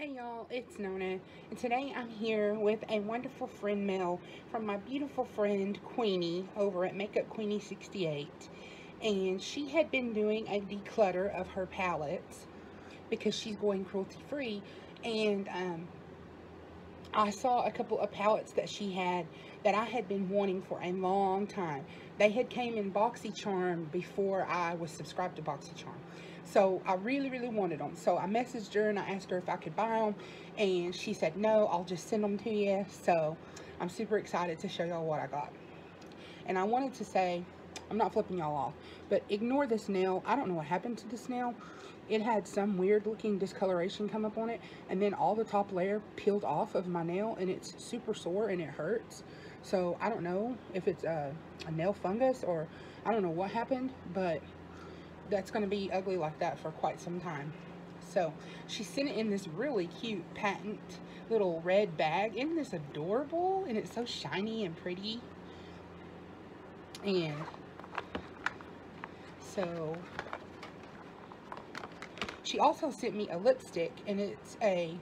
Hey y'all, it's Nona, and today I'm here with a wonderful friend mail from my beautiful friend Queenie over at Makeup Queenie 68. And she had been doing a declutter of her palettes because she's going cruelty free. And um, I saw a couple of palettes that she had that I had been wanting for a long time. They had came in BoxyCharm before I was subscribed to BoxyCharm. So I really, really wanted them. So I messaged her and I asked her if I could buy them. And she said, no, I'll just send them to you. So I'm super excited to show y'all what I got. And I wanted to say, I'm not flipping y'all off, but ignore this nail. I don't know what happened to this nail. It had some weird looking discoloration come up on it. And then all the top layer peeled off of my nail and it's super sore and it hurts. So I don't know if it's a, a nail fungus or I don't know what happened, but that's going to be ugly like that for quite some time. So she sent it in this really cute patent little red bag. Isn't this adorable? And it's so shiny and pretty. And so she also sent me a lipstick and it's a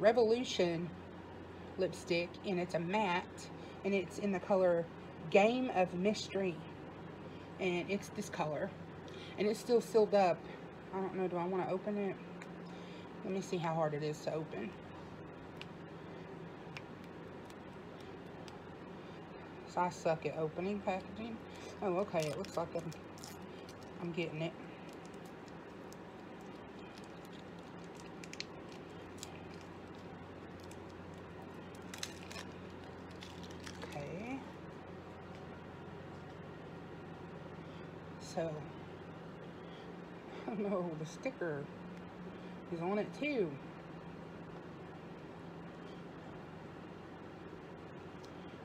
Revolution lipstick and it's a matte and it's in the color Game of Mystery and it's this color and it's still sealed up. I don't know, do I want to open it? Let me see how hard it is to open. So I suck at opening packaging. Oh, okay, it looks like I'm, I'm getting it. Okay. So, oh no, the sticker is on it too.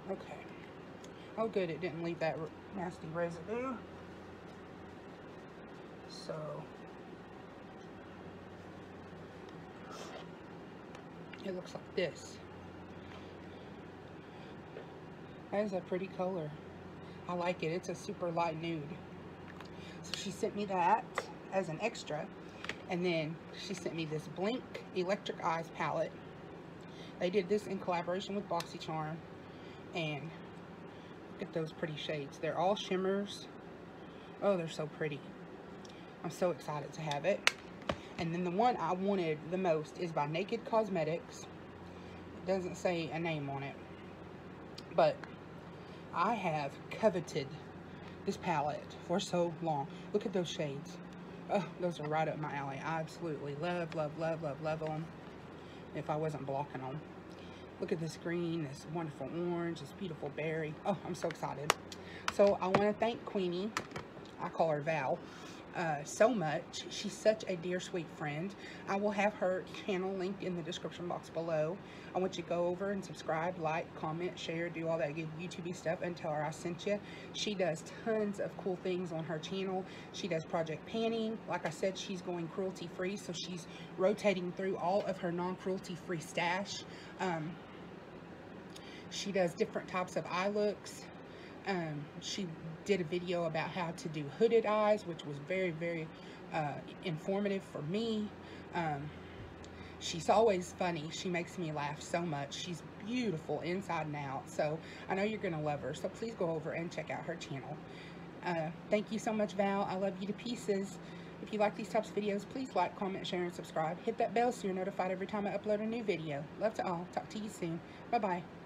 Okay. Oh good, it didn't leave that nasty residue. So, it looks like this. That is a pretty color. I like it. It's a super light nude. So she sent me that as an extra. And then she sent me this Blinc Electric Eyes palette. They did this in collaboration with BoxyCharm. And look at those pretty shades. They're all shimmers. Oh, they're so pretty. I'm so excited to have it. And then the one I wanted the most is by Naked Cosmetics. It doesn't say a name on it. But I have coveted this palette for so long. Look at those shades. Oh, those are right up my alley. I absolutely love, love, love, love, love them. If I wasn't blocking them. Look at this green, this wonderful orange, this beautiful berry. Oh, I'm so excited. So I want to thank Queenie. I call her Val uh, so much. She's such a dear, sweet friend. I will have her channel linked in the description box below. I want you to go over and subscribe, like, comment, share, do all that good YouTube stuff and tell her I sent you. She does tons of cool things on her channel. She does Project Panning. Like I said, she's going cruelty-free, so she's rotating through all of her non-cruelty-free stash. Um, she does different types of eye looks. Um, she did a video about how to do hooded eyes, which was very, very uh, informative for me. Um, she's always funny. She makes me laugh so much. She's beautiful inside and out. So I know you're going to love her. So please go over and check out her channel. Uh, thank you so much, Val. I love you to pieces. If you like these types of videos, please like, comment, share, and subscribe. Hit that bell so you're notified every time I upload a new video. Love to all. Talk to you soon. Bye-bye.